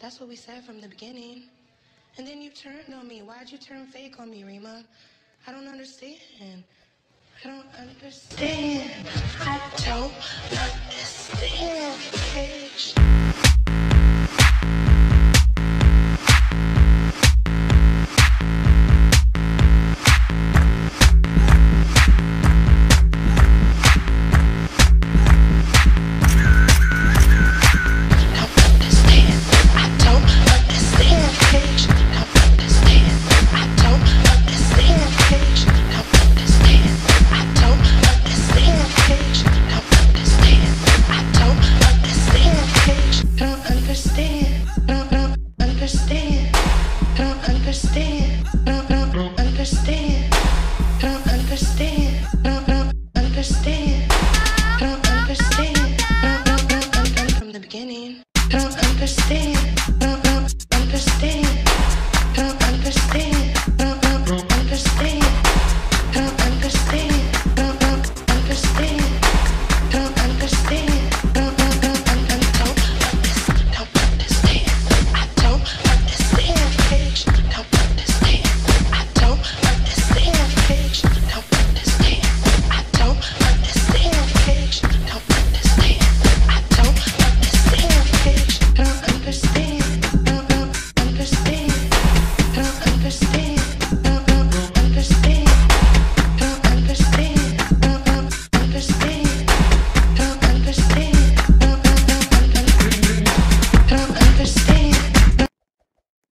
That's what we said from the beginning. And then you turned on me. Why'd you turn fake on me, Rima? I don't understand. I don't understand. I don't understand. understand.